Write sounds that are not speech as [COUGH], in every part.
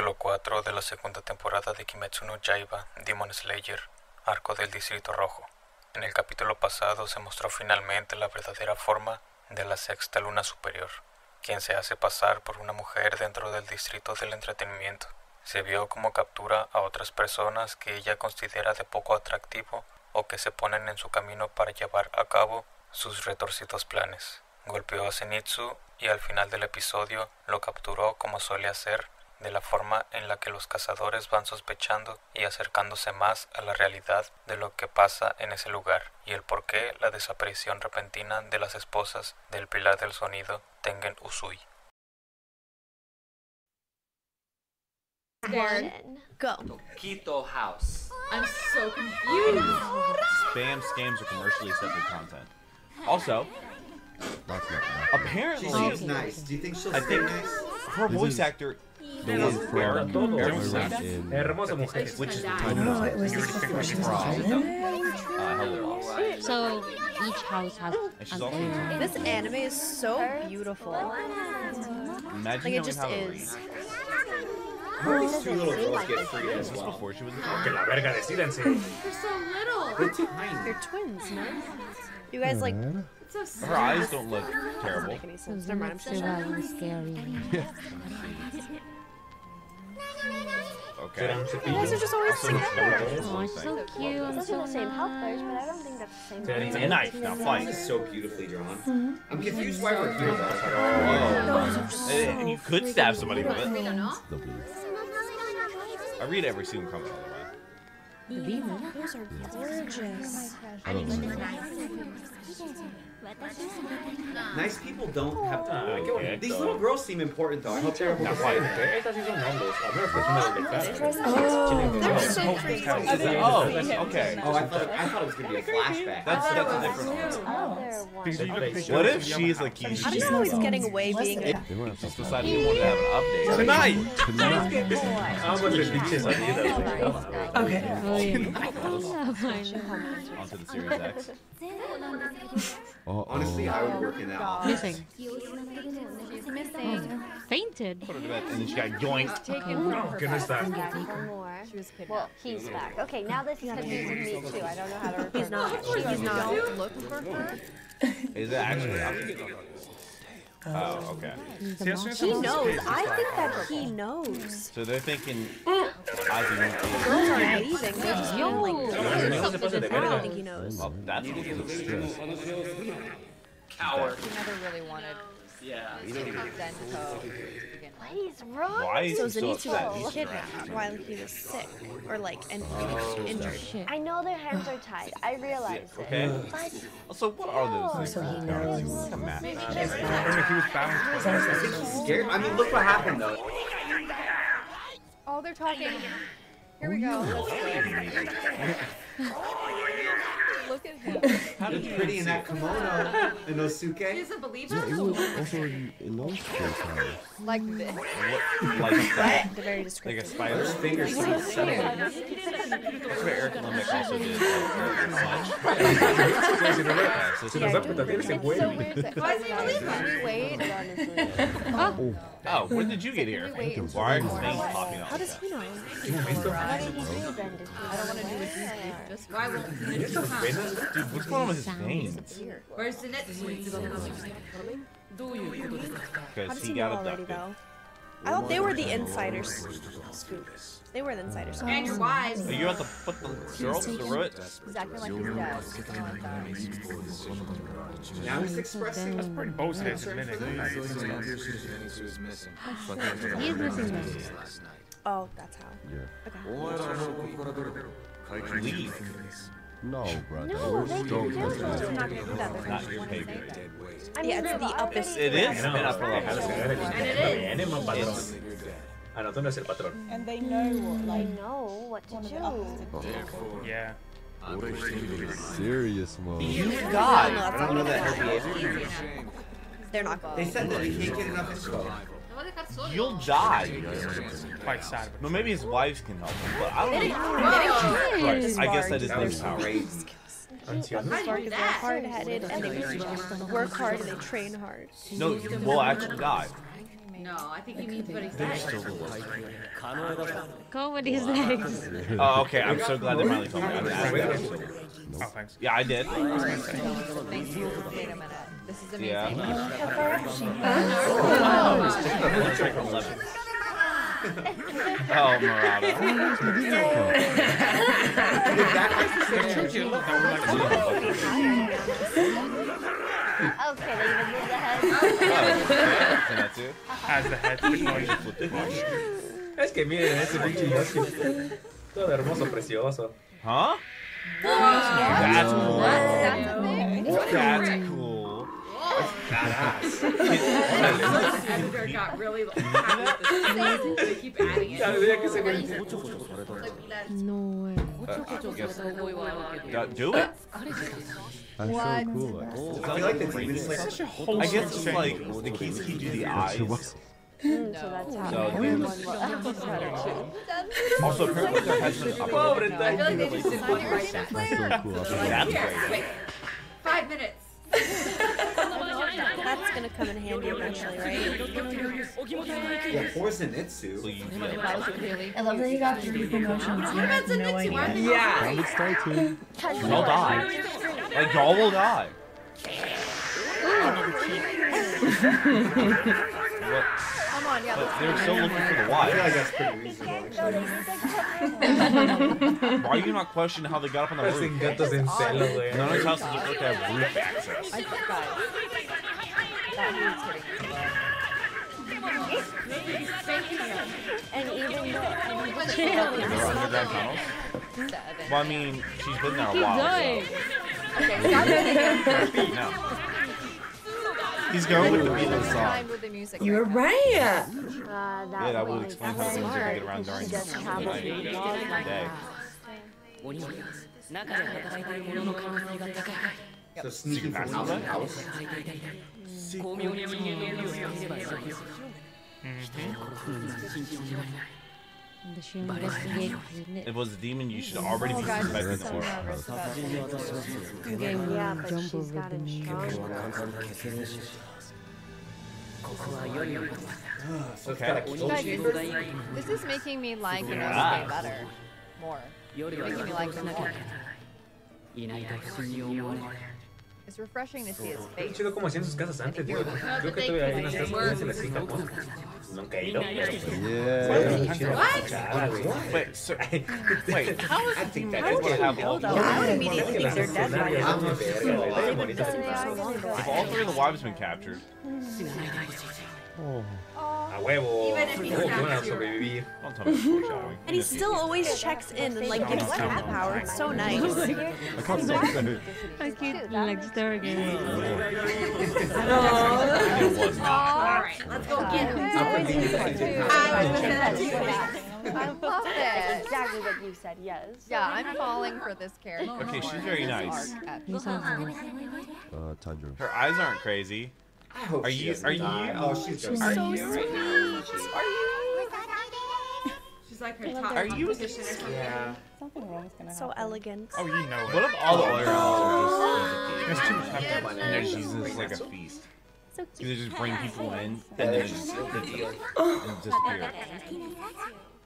capítulo 4 de la segunda temporada de Kimetsu no Yaiba, Demon Slayer, Arco del Distrito Rojo. En el capítulo pasado se mostró finalmente la verdadera forma de la sexta luna superior, quien se hace pasar por una mujer dentro del distrito del entretenimiento. Se vio como captura a otras personas que ella considera de poco atractivo o que se ponen en su camino para llevar a cabo sus retorcidos planes. Golpeó a Zenitsu y al final del episodio lo capturó como suele hacer, de la forma en la que los cazadores van sospechando y acercándose más a la realidad de lo que pasa en ese lugar y el por qué la desaparición repentina de las esposas del pilar del sonido Tengen Usui. One, Go. Quito House. I'm so confused. Spam, scams, or commercially accepted content. Also, That's not She apparently, seems nice. Do you think she'll I stay think- nice? her voice actor the one from Hermosa. in Hermosa mujer. Which is Oh, no, it was just uh, Hello So each house has And she's a This anime is so beautiful. Imagine Like it just how is. read. These two little girls get free as well? before she was Que la verga, decídense. They're so little. They're tiny. They're twins, no? You guys like so. Her eyes don't look terrible. make any sense. Never mind. I'm It's surviving scary. [LAUGHS] Okay. You guys are just always Also, singing. it's very Oh, cool it's so cute. I'm so the same health nice. flares, but I don't think that's the same. Serán It's a knife. Now fight. This is so beautifully drawn. Mm-hmm. I'm confused why we're here though. Whoa. And you could stab somebody with it. the beast. I read every single comment by the way. The beaver. Those are gorgeous. I don't know. Nice people don't have to. Ay, qué bonito. These little girls seem important though. I hope they're Now able to fight. Que Estas sí son hombres. A menos que es una de Oh, they're so pretty. Oh, okay. Oh, I thought I thought it was gonna be a flashback. That's that's oh. a different one. What if she's like he's I don't know how he's getting away being a They went just decided he wanted to have an update tonight? Ambos les pinches salidas. Okay. Oh, onto the Series X. [LAUGHS] Uh-oh. Honestly, I would work in that office. Missing. missing. Hmm. Fainted. Put her to bed, and then she got yoinked. No, que no está. More. Well, he's back. Okay, now this is confusing me too. I don't know how to refer. He's not. He's not. Look for her. Is it actually? Oh, okay. He knows. I think that he knows. So they're thinking Girls Ozzy. are leaving. They just don't like. No se pase de I don't think he knows. Well, that's a little stress. Coward. He never really wanted Yeah. Zenko to begin What with. is wrong? Why is So he Zenitsu upset? got He's kidnapped while he was sick, or like and oh. injured. Oh, shit. I know their hands are tied. I realize it. Okay. But Also, what are those things? he knows. Like a map. I think he's scared. I mean, look what happened though. Oh, they're talking. Here we go. Look at him. Look pretty in that kimono, Inosuke. doesn't believe Yeah, it was also in, in those times. Like this. What, like that? They're very Like a descriptive. spider? Those fingers. That's what Eric Lemick also did. Si nos da putativas, se So vuelve. wait a sec. Why is he believing? We wait. Oh, Oh, when did you get here? Why are his veins popping How does he know? what did he do then? Did I don't want to do a deep deep. Just Why won't Dude, what's going on with his veins? Where's the next one? How Because he he got already abducted. though? I thought they were the insiders. Scoop. They were the insiders. And your wives. Are you about to put the girls through it? exactly like his dad. Something like that. Now he's expressing. He's missing oh, them. Oh, that's how. yeah. Okay. Leave. No, brother. No, We're they still can do They're not gonna do that. They're Not your pay. I mean, Yeah, it's the upper- already- It is No, been upper déjalo level. que haga And el is. Viene, man, patrón. It's, Ah, no, tú no eres el patrón. And they know what, I like, know what to one of the do. uppers Yeah. serious mode. you No, no, died. I don't know that her behavior. They're not going. They said that he can't get enough info. Te voy a dejar solo. You'll die. Quite sad. No, maybe his wives can help him, but I don't know. Right, I guess that is That was their power. great. Anciano. How do you do They're hard-headed and they work hard and they train hard. No, you will actually die. No, I think he means what he They're said. still the worst. Oh, okay. I'm so glad they finally told me. I'm Wait, asking. wait, Oh, thanks. Yeah, I did. Wait a minute. This is amazing. Oh, oh. [LAUGHS] [LAUGHS] Okay, they even moved the head. Has the head Es que miren ese pinche Yoshi. Todo hermoso, precioso. Huh? That's cool. That's cool. No do it. That's What? so cool. It's I feel like the demons like Such a I wholesome guess it's like the keys keep you the eyes. was. Mm, so that's how demons- will. Also, apparently their heads are up. I feel like they just to write that. That's so cool. That's great. Five minutes. That's gonna come in handy eventually, right? Yeah, poor Zenitsu. I love that you got three promotions. What about Zenitsu? Why did Round it started. Y'all die. Like y'all will die. What? Come on, yeah. But they're do still looking for the I feel like wife. that's pretty reasonable. Why are you not questioning how they got up on the Parecen roof? gatos en celo, güey. None of these houses look like they have roof access. I forgot. That was And even though, and even They're underground tunnels. Well, I mean, she's been there a Keep while. dying. Okay, stop it. So. No. He's going with the Beatles Time song. with the music. You were right. right. uh, Yeah, that, that would explain how things are smart, get around because during she doesn't the have a night. big dog like Day. So sneaking from house to house. The she investigates If it was a demon, you should already be Oh, guys, suspecting the aura. nervous about the game Yeah, but jump she's over the stronger. Ah, so Okay. Guys, this is, this is making me like Inosuke Yeah. better. More. Making me like him more. It's refreshing to see his Qué face. chido como hacían sus casas antes, digo. Creo que todavía hay unas casas que hacen así, Japón. Nunca he ido, pero... Yeah. Chido la fachada, güey. Wait, so, wait, [LAUGHS] how is I a think demon that able to is have good. all though. I would immediately think they're dead by now. Ah, verga, güey. Está bien bonito. If all three of the wives have been captured, A huevo. Even if he's ¿Cómo que van a sobrevivir? don't tell me it's foreshadowing. And he still always checks in and like gives cat power. It's so nice. I can't say that. I keep like stargating. It was not. All right, let's go get him. Always easy to do. I was gonna say that. I love it. Exactly what you said, yes. Yeah, I'm falling for this character. Okay, she's very nice. arc at- He sounds nice. Uh, Tundra. Her eyes aren't crazy. I hope Are she you? doesn't Are you? die. Oh, she's just Are so you? She's like her top their Are you- or something. Yeah. Something wrong is gonna So happen. elegant. Oh, you know What if all the other elves are There's just too much happening. and they're just like a feast? So Do they just bring people in and then just disappear?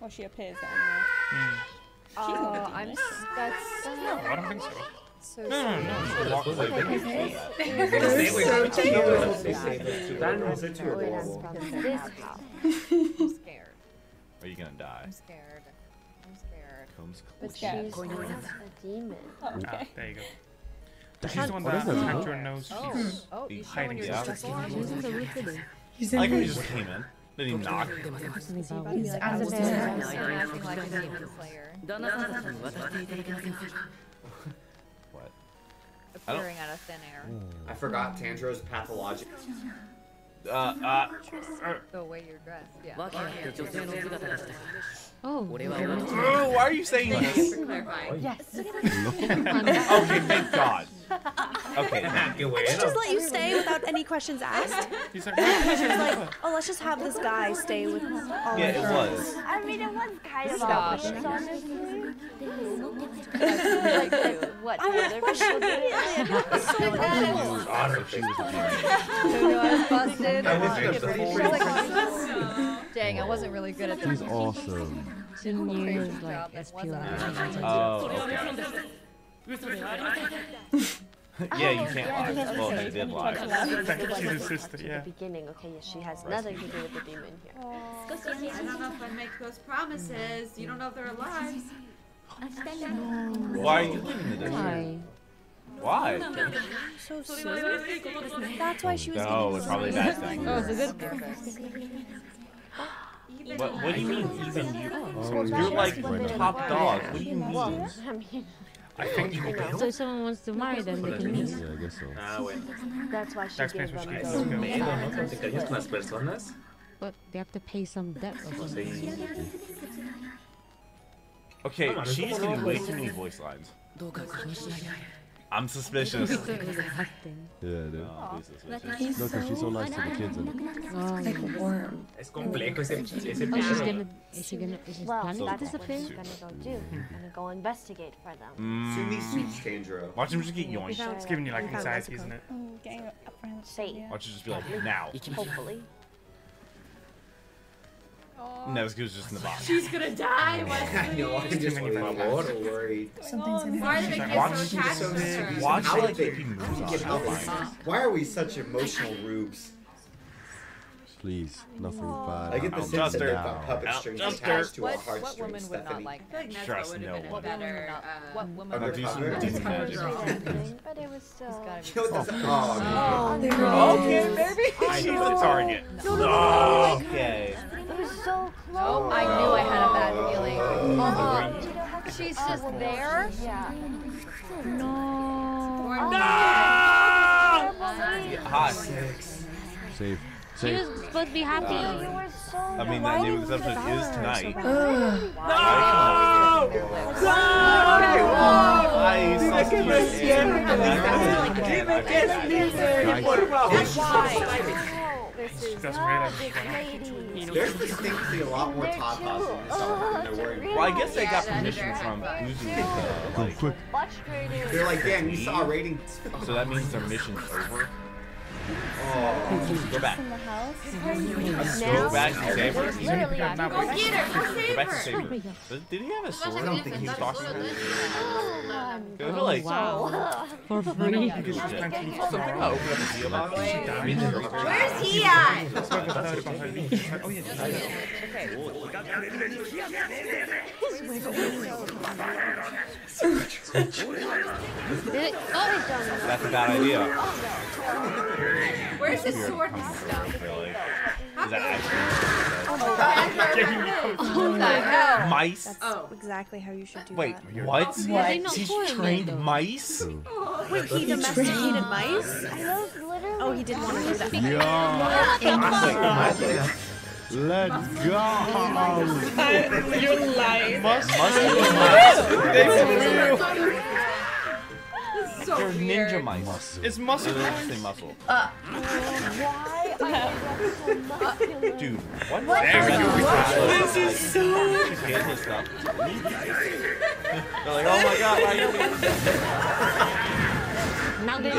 Well, she appears anyway. Hmm. Oh, I'm. That's No, I don't think so. So. No, no, no. So cute. Oh, adorable. I'm scared. Are you gonna die? I'm scared. I'm scared. Comes But Yeah. she's not a demon. [LAUGHS] Ah, Okay. there you go. She's the one What that is that? attacked your nose. Oh, She's oh, the you showing hiding your out. stressful arm? She's in the roof today. He's I like when he just came in. Didn't even knock. He's As a acting Appearing out of thin air. I forgot Tanjiro's pathologic. Uh, uh, The way you're dressed, yeah. Oh, oh, why are you saying Thank this? for. Yes. [LAUGHS] Okay, thank God. Okay, [LAUGHS] Qué Just let you stay without any questions asked. [LAUGHS] He's like, She was like, oh, let's just have this guy stay with all yeah, it was. I mean, it was kind of Stop. obvious, honestly. Like, like, what? I the was other crushed people did it? immediately. So cool. Was a demon. [LAUGHS] I was busted? I I was was just really full- Dang, I wasn't really good at that. She's awesome. She knew like SPR. Oh, [LAUGHS] yeah, you can't lie. Well, they did lie. She's his sister, At yeah. the beginning, okay, yes, she has nothing to do with the demon here. I don't know if I make those promises. You don't know if they're alive. Why are you leaving the district? Why? Why? So soon. That's why she was No, getting it's probably that thing. Oh, it's a good What, what do you mean even you? Oh, You're like yeah. top dog. What do you mean? Well, I mean, I think you So if someone wants to marry them, they can meet. Yeah, I guess so. Ah, bueno. that's why she That's gave what them she those gave. Medo, ¿no? Cuando te encariñas con las personas. But they have to pay some debt or something. Okay, Come on, she's it's getting way too many voice lines. [LAUGHS] I'm suspicious. Acting. [LAUGHS] Yeah, it is. Oh, please suspicious. No, because she's so nice to the kids [LAUGHS] in it. Oh, Es complejo ese, ese oh she's gonna. Is she gonna? Is she Well, planning to that's what disappear? gonna go do. He's gonna go investigate for them. Sumi Mm. suits Tanjiro. Watch him just get yoinked. It's giving you like anxiety, isn't it? Mm, getting apprehensive. Say, Watch it just be like, now. hopefully. Nezuko's just in the box. She's gonna die, I know, I'm just many like, bubbles. worried. Something's gonna Why did they happen. get so attached to her? Watch How it did like they if he moves on. get out this? find. Why are we such emotional rubes? Please, nothing bad. I get the I'll sense that they've got puppet strings just attached to What, a what heartstrings, woman would not Stephanie. like I feel like Nezuko Trust would no have been one. a better. not- Uh, what woman would gonna do not some like demon her? but it was still. You know this- Oh, Oh, no. Okay, baby. She's the target. no, Okay. It was so close. Oh, I knew I had a bad feeling. Uh-huh. She's just there. Yeah. No. No! Hot. Safe. She was supposed to be happy. You were so. I mean, that new episode is tonight. Ay, sos This is That's not right, big lady. There's distinctly a lot more tatas in this song than there were in Well, I guess they got permission from they're- Uzu to, Go quick. They're like, damn, you saw a rating. so that means their mission's over. Oh, Go back. In the house. Now, Go back and save her. literally, Go get her. Go Go back and her. save her. Did did he have a sword? I don't think he was he's- talking about? I feel Oh, oh like wow. For [LAUGHS] free. something about opening up the deal box. Where's he at? [LAUGHS] Oh, yeah. Did it? Oh, That's a bad idea. Where's his sword and I stuff? feel like. Is that oh, [LAUGHS] What the hell? actually mice? That's Oh. exactly how you should do Wait, that. what? Oh, yeah, they not He's trained mice? [LAUGHS] Wait, he domesticated mice? Those literally. Oh, he didn't want to do that. Yeah. Let's go. You're lying. Must So They're weird. ninja mice. It's muscle. Say muscle. Uh, why are they so muscular? Dude, what? This is so. She's getting his stuff. They're like, oh my god, why are you doing now they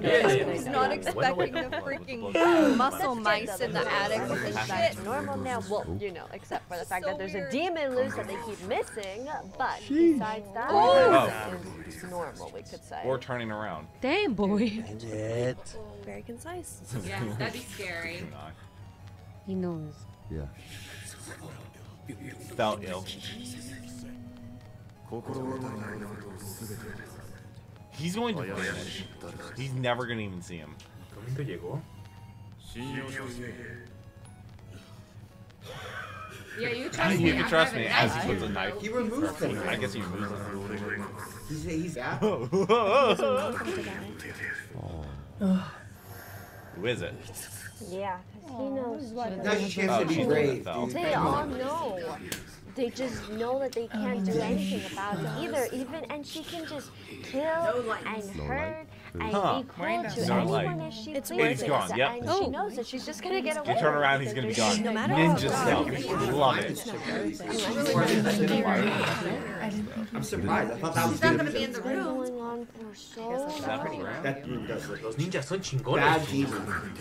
He's not expecting the freaking [LAUGHS] muscle mice in the attic with his shit. Normal now. Well, you know, except for the fact that there's a demon loose that they keep missing. But besides that, Oh. everything is oh. normal, we could say. Or turning around. Damn, boy. It. Very concise. [LAUGHS] Yeah, that'd be scary. He knows. Yeah. Felt ill. He's going to vanish. He's never gonna even see him. llegó. Yeah, you trust me. You can trust me as he puts a knife. He removed them. I guess he removes them. He's, [LAUGHS] he's that. [LAUGHS] Oh. Who is it? Yeah, because he knows. Now oh, she chance Oh, to be she's the one brave. that fell. dude. They all know. They just know that they can't oh, do anything about it either. Even and she can just kill and hurt and Huh. equal to No, like- anyone as she It's pleases. worth it. gone, yep. And Oh. she knows that she's just gonna get away. You turn around, he's gonna be gone. No matter Ninja what. stealth. Love it. I'm surprised. I thought that was She's not gonna gonna be be in the room. Going on for so long. That dude does it. Los ninjas son chingones. Bad demon.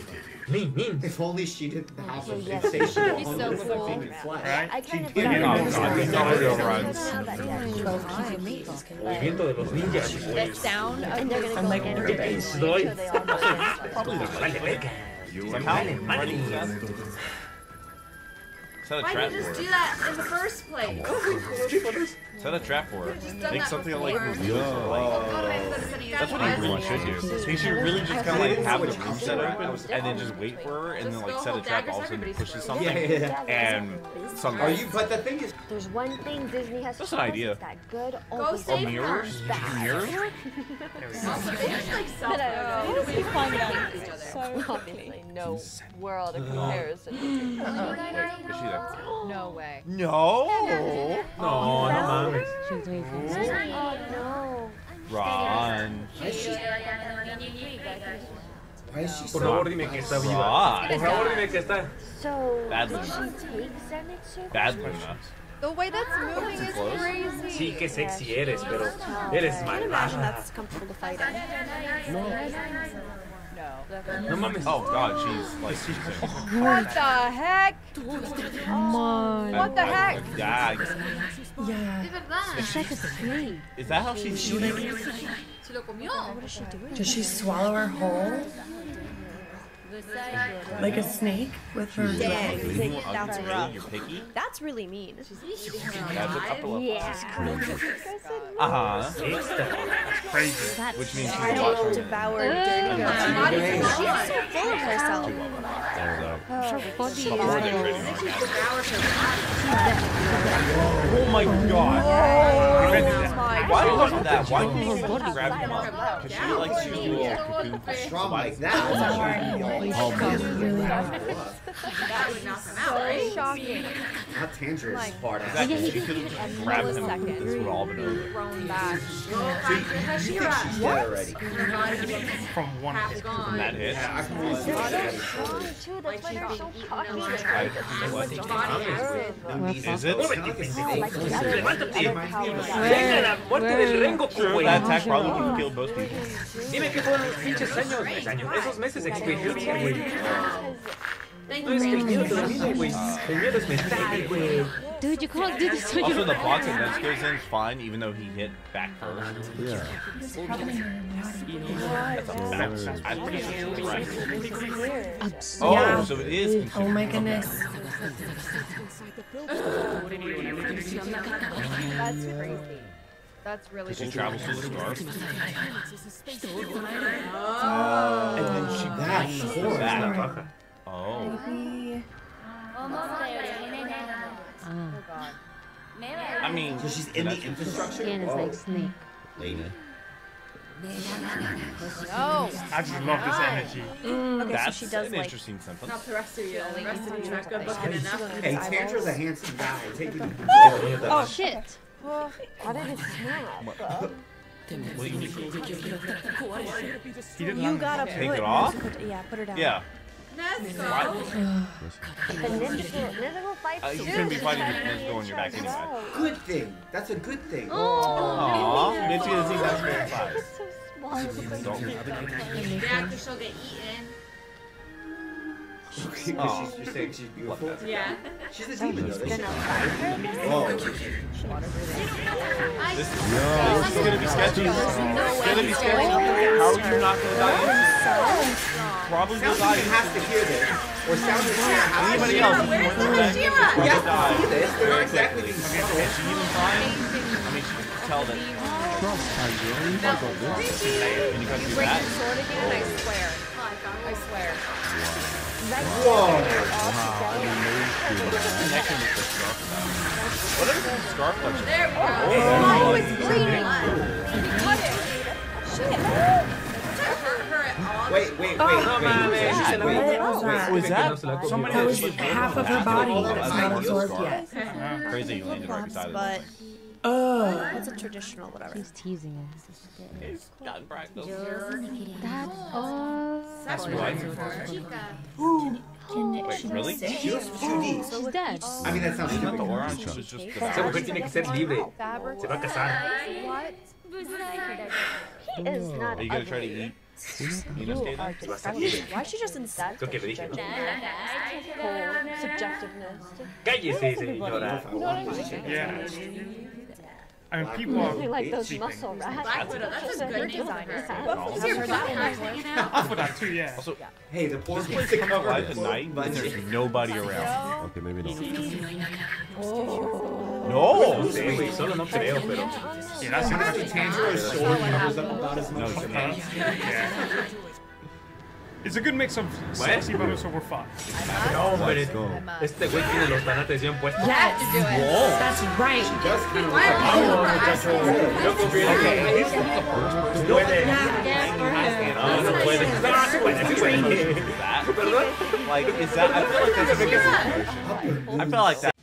Nin, nin. If only she didn't have a yes, fixation He's on so this cool. thing in flesh. Right? I kind of did it. it Oh, was God, something no that real was runs. somehow that, yeah, she was behind. Movimiento de los ninjas. That sound of And they're gonna like, in "Where make Lloyd?" sure they all know this. Probably the Vale, verga. Somehow. Vale, madre. fast. Set a Why did you just do that in the first place? Set a trap for her. Make something before. like reveals her. Like, God, I thought instead of that's what he really should do. He should really just kind of like have the room set open and then just wait for her and then like set a trap all of a sudden pushes something Yeah, yeah, yeah. and Are sunlight. you? But the thing is, There's one thing Disney has That's taught an idea. it's that good Go always save [LAUGHS] her. mirrors? bad. Mirrors? It's like self [LAUGHS] But uh, I don't How know. does he find out so [LAUGHS] Obviously, no world of comparison. Is she there? [GASPS] No way. No. No, no mames. She's waiting. Oh no. Run. why is she Por so? favor, dime que está viva. Por favor, dime que está. So, Bad did she take Zenitsu? Bad Luna. The way that's ah, moving is crazy. Sí, que sexy eres, pero eres I can imagine malvada. that's No mames. Oh god, she's like she's What the heck? What the heck? Yeah. Yeah. It's like a snake. Is that how she's shooting? Se lo. What is she doing? Does she swallow her whole? Like a snake with her Dang, Bleeding that's ugly, rough. You're picky? That's really mean. That's a couple of Yeah. Uh huh. Crazy. Which means she's I watching. will devour dirty girl. Body's so full of herself. Two of them. Her body Before they is really know. Oh my god. My Why god. was that? Why did she grab him up? Because she likes to do a cocoon. Strong like that. Oh, man. That would knock him out, right? Shocking. Not Tanger's part. Exactly. She could have just grabbed him. This would all been over. Thrown back. Oh, you think she's dead already? Her body was From one hit. gone. From that hit. I can really see that. Too, that's why they're so cocky. Right? What? Is it? Like the other, Levántate. other powers Venga la muerte del Rengoku, True, güey. that attack probably would have killed most people. Dime que fueron pinches años, mis años. Esos meses de experiencia, güey. Thank you, es que el miedo te Randy. domine, güey. El miedo es mental, güey. Dude, you can't do this on Also, your the box that Nets goes in is fine, even though he hit back first. Yeah. That's a back. I'm pretty sure she's right. I'm Oh, so it is. Oh my goodness. That's crazy. That's really She travels through the scarf. Oh. And then she That's bangs horrible. back. Oh. Maybe. Ah, I mean, So she's in the infrastructure? skin is Whoa. like snake. Lady. No. I just love this energy. Okay, so that's she does an like. interesting sentence. Not the rest of you. The rest of you are good looking enough. Hey, Tanger's a handsome guy. Take it. [LAUGHS] Oh shit! Why did it snap? He didn't You land. gotta Take put. it off? Yeah, put her down. Yeah. Nezuko. Nezuko, Nezuko fights Uh, you too. shouldn't be fighting with Nezuko on your back anyway. Good thing. That's a good thing. Aww. Mitsuki doesn't think that's very out. It's so small. Yeah, she'll get eaten. Because she's, you're saying she's beautiful. Yeah. She's a demon, though. This Gonna fight her? Oh, This, this is gonna be sketchy. It's gonna be sketchy. How are you not gonna die? Probably will Sound die. Has to hear this. Or Sound Demon has to Anybody hear else? Where's the Probably Hajima? He has to die. see this. They're not exactly Quickly. being Okay, is she even fine? I mean, she can tell that. Trust Tiger. You might go this. Can you guys do Break that? the sword again, I swear. I swear. Whoa. Connection with the scarf. What is the scarf touching? There we go. Oh, Oh, it's bleeding. Cut it. Shit. Does that hurt her at all? Wait, wait, wait, No wait. mames. Wait, What wait. was that? Was that somebody That that was was half of her body that's not absorbed yet. Crazy, you landed right beside But it. Oh. That's a traditional whatever. She's teasing him. It's done practice. That. Oh. That's right. Can Wait, she really? sing? She was 2D. She's dead. I mean, that sounds She's not the stupid. orange, she's just the Esa mujer tiene que ser libre. Fabric. Se va a casar. What? He is not Are you gonna try to eat? Nina's You data? are Se va a hacer disgusting. libre. Why is she just inside? Creo que le dije, subjectiveness. Cállese, señora. Yeah. I mean, people are They like those sleeping. muscle rats. Black Widow, that's a good designer. I've Is your butt hurt? I'll put that too, [LAUGHS] yeah. Also, Hey, the poor this place place to comes cover alive it. at night when there's [LAUGHS] nobody around. Okay, maybe not. No! No sé, güey, solo no creo, pero. Yeah, that's Sometimes impressive. Tanjiro's sword covers up about as No, much. it's not. [LAUGHS] Yeah. It's a good mix of sexy but also we're fun. No, hombre. Let's go. Este güey tiene los tanates bien puestos. Yes. That's right. Just kind of Why like, are I you want to touch her asking? Yo confío en que puede. No, no puede. No, sí puede, sí puede. Like, is that? I feel like that's a big I feel like that.